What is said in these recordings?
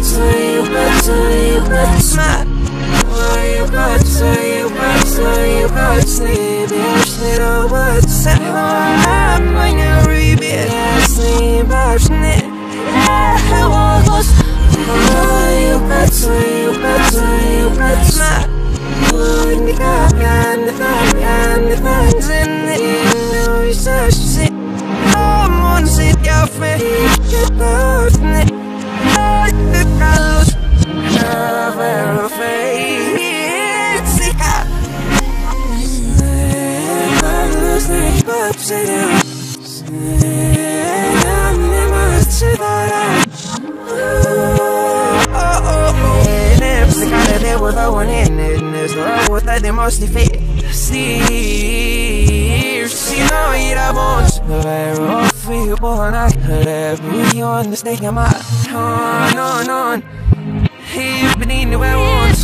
good you, good to you, you, you, to with the in it, they mostly fit. Sleep, she know eat up bones, but I roll for you, I could have you understand my on, on, on. You've been eating the way I want.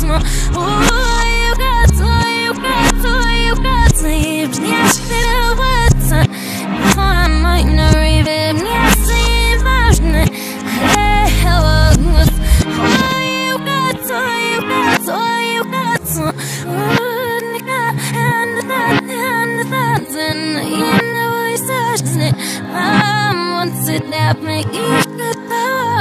You you you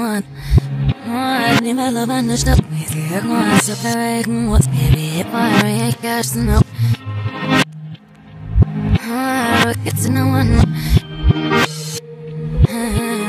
one. Nivel abandonar mi ciego a saber cómo escribir para llegarse no. Ah, que se no one. Ah.